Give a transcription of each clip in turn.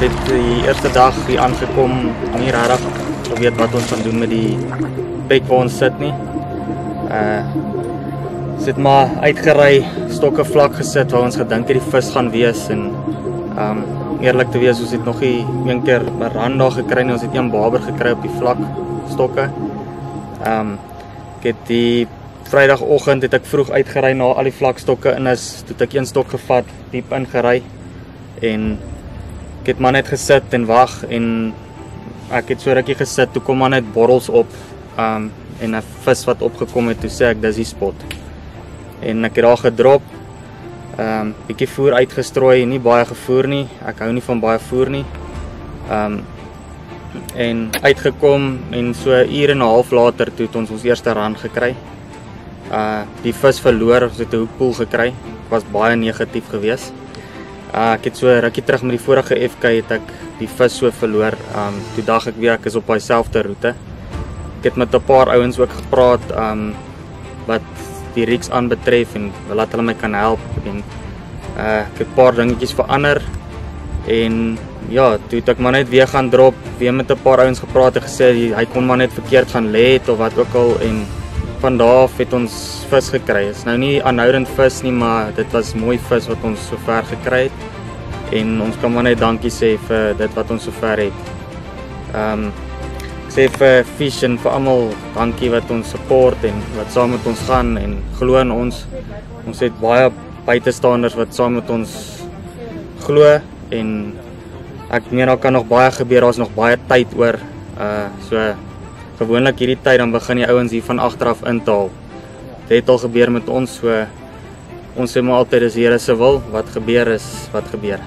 het die eerste dag hier aangekom, nie regtig geweet wat ons gaan doen met die plek waar ons sit nie. Uh sit maar uitgery, stokke vlak gesit waar ons gedink het die vis gaan wees en um eerlik te wees, ons het nog nie een keer 'n rand daar gekry nie. Ons het een baber gekry op die vlak stokke. Um ek het die Vrydagoggend het ek vroeg uitgery na al die vlakstokke en is toe ek een stok gevat, diep ingery en ek het maar net gesit en wag en ek het so rukkie gesit toe kom maar net borrels op um en 'n vis wat opgekom het toe sê ek dis die spot. En ek het daar gedrop um bietjie voer uitgestrooi nie baie gevoer nie ek hou nie van baie voer nie. Um en uitgekom en so 'n uur en 'n half later toe het ons ons eerste rand gekry. Uh die vis verloor ons het 'n hoekpoel gekry was baie negatief geweest Uh, ek het so rukkie terug met die vorige FK het ek die vis so verloor. Um toe dag ek weer ek is op daai selfde roete. Ek het met 'n paar ouens ook gepraat um wat die rigs aanbetref en laat hulle my kan help en uh ek het 'n paar dingetjies verander en ja, toe het ek maar net weer gaan drop, weer met 'n paar ouens gepraat en gesê hy kon maar net verkeerd gaan lê het of wat ook al en van daar af het ons vis gekry. Dit is nou nie aanhoudend vis nie, maar dit was mooi vis wat ons sover gekry het. En ons kan maar net dankie sê vir dit wat ons sover het. Ehm um, Ek sê vir Fish en vir almal dankie wat ons support en wat saam met ons gaan en glo in ons. Ons het baie buitestanders wat saam met ons glo en ek meen daar kan nog baie gebeur. Daar's nog baie tyd oor. Uh so gewoonlik hierdie tyd dan begin die ouens hier van agteraf intaal. Dit het al gebeur met ons so ons sê maar altyd as die Here se wil, wat gebeur is, wat gebeur.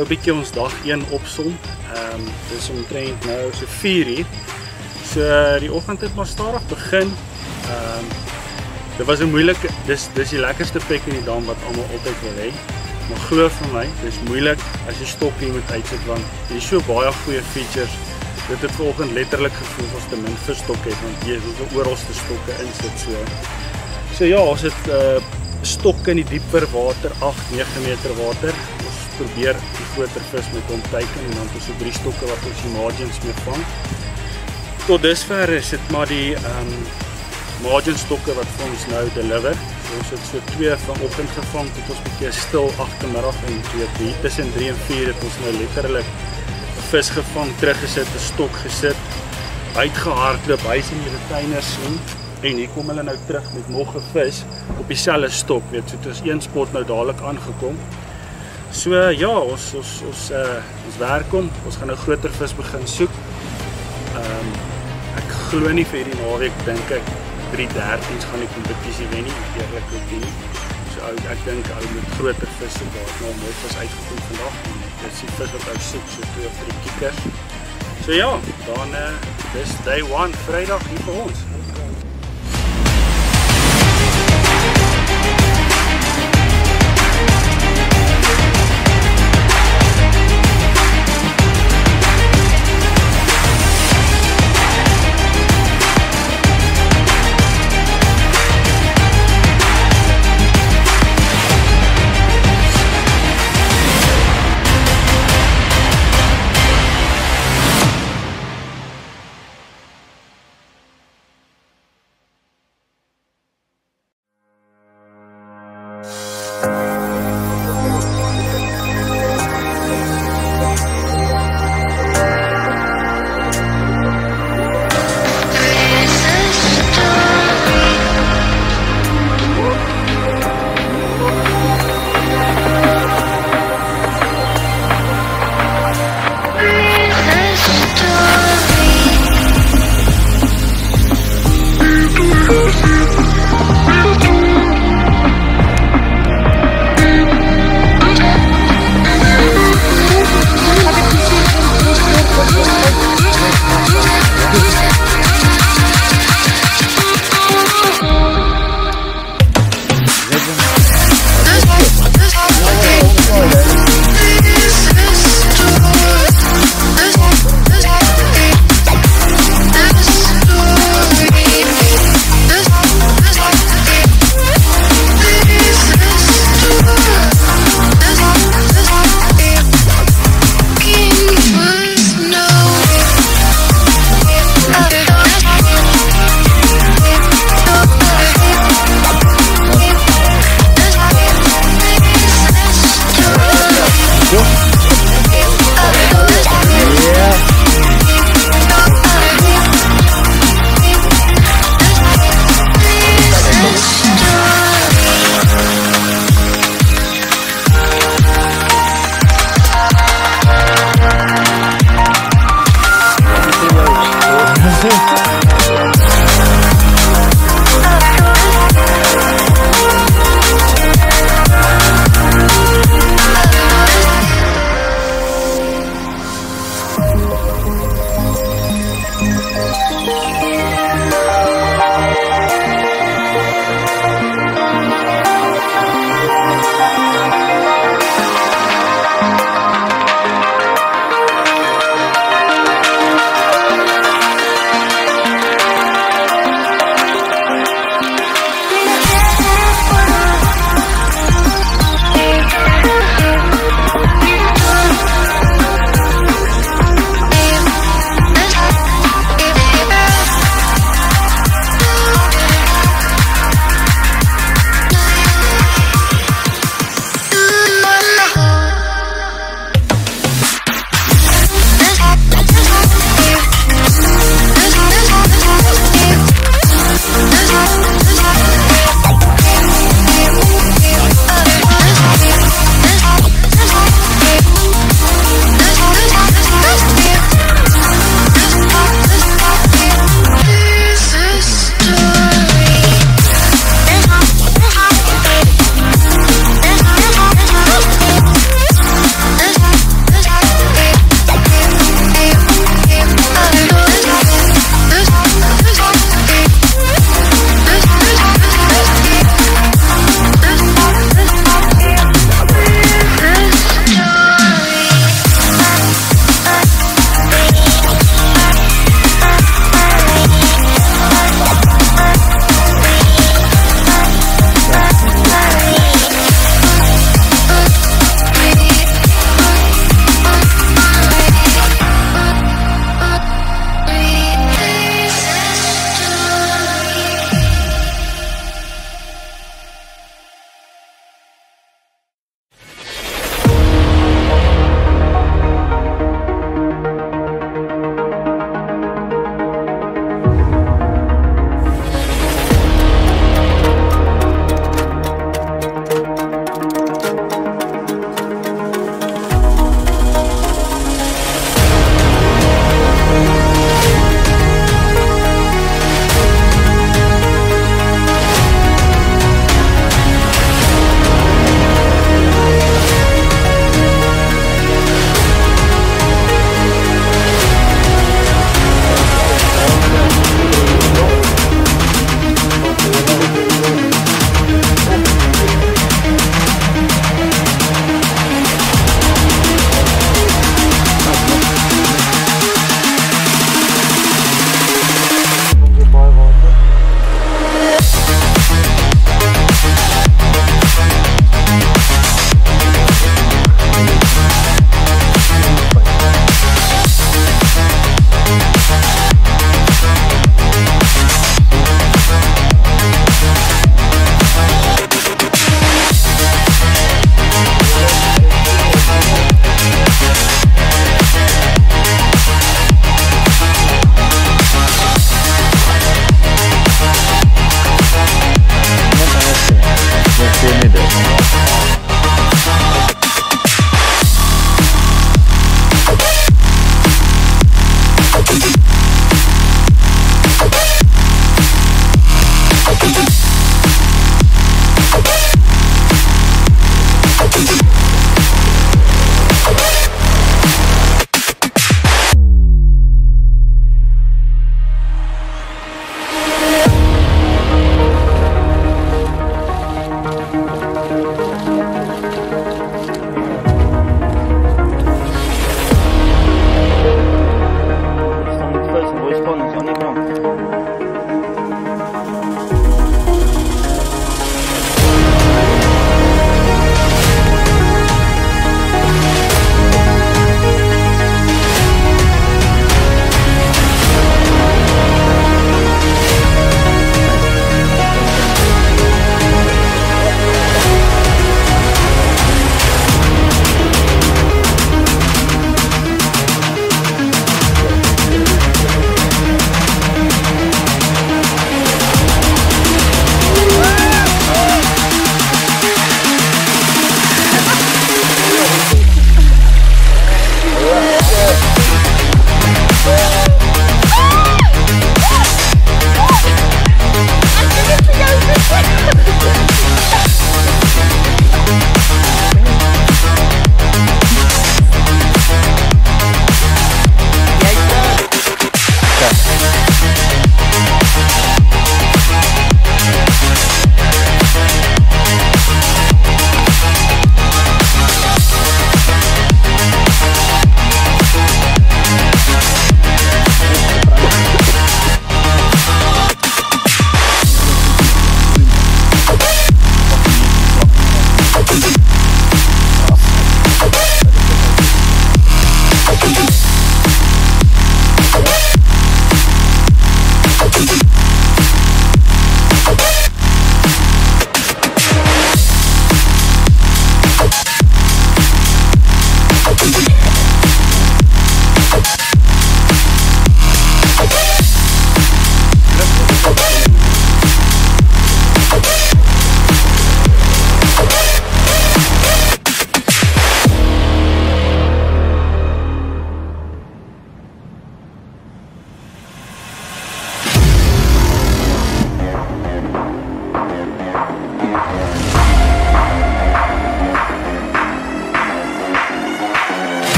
'n bietjie ons dag 1 opsom. Ehm um, dis omtrent nou so 4:00. So die oggend het maar stadig begin. Ehm um, dit was 'n moeilike dis dis die lekkerste pek in die dam wat almal altyd wil hê. Maar glo vir my, dis moeilik as jy stok hier moet uitsit want hier is so baie goeie features. Dit het vanoggend letterlik gevoel as te min versstok het want jy het oralste stokke insit so. So ja, ons het uh stokke in die dieper water, 8, 9 meter water. Probeer die groter vis met hom teiken en dan het ons so drie stokke wat ons die margins mee vang. Tot dusver is dit maar die ehm um, margin stokke wat vir ons nou deliver. So ons het so twee vanoggend gevang tot ons bietjie stil agtermiddag en twee hier tussen 3 en 4 het ons nou letterlik vis gevang, teruggesit, 'n stok gesit, uitgehardloop, hy sien die retainers sien en hier kom hulle nou terug met nog 'n vis op dieselfde stok, weet so dit is een spot nou dadelik aangekom. So ja, ons ons ons uh ons werk om, ons gaan nou groter vis begin soek. Ehm um, ek glo nie vir hierdie naweek dink ek 313s gaan die kompetisie wen nie, eerliklik nie. So ou ek dink ou met groter visse daar nou mooi vis uitgekom vandag. Dit is die vis wat ou soek so twee of drie kikkers. So ja, dan uh dis day 1 Vrydag hier vir ons.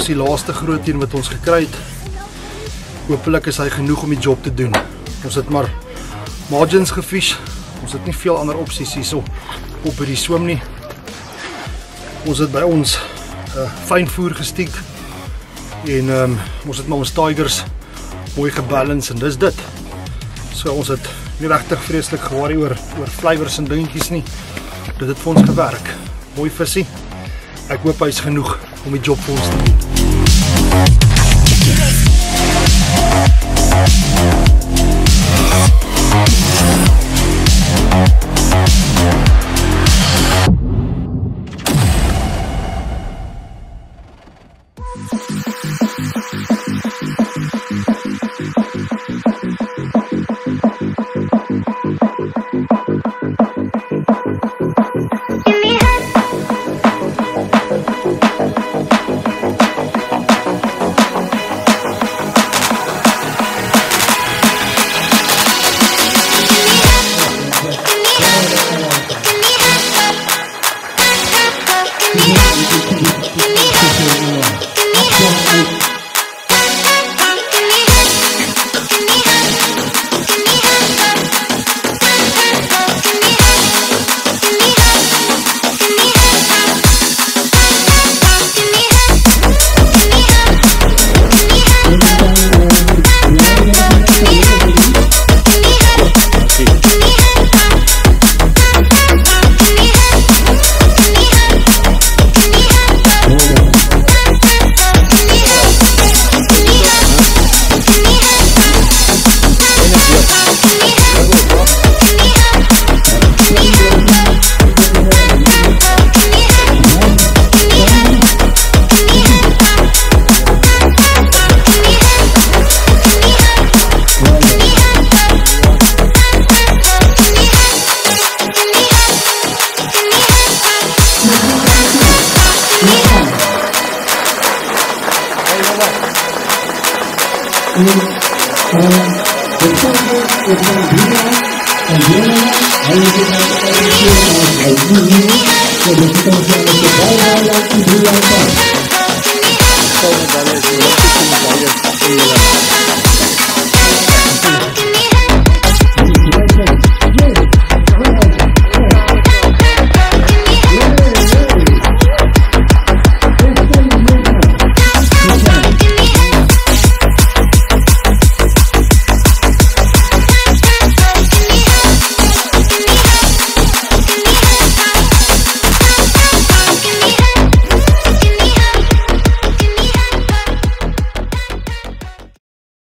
Was die laaste groot een wat ons gekry het. Hoopelik is hy genoeg om die job te doen. Ons het maar margins gefish. Ons het nie veel ander opsies hierso op by die swem nie. Ons het by ons uh, fynvoer gestiek en ehm um, ons het maar ons tigers mooi gebalance en dis dit. So ons het nie regtig vreeslik gewaarie oor oor flavours en dingetjies nie. Dit het vir ons gewerk. Mooi visie. Ek hoop hy's genoeg om die job vir ons te doen.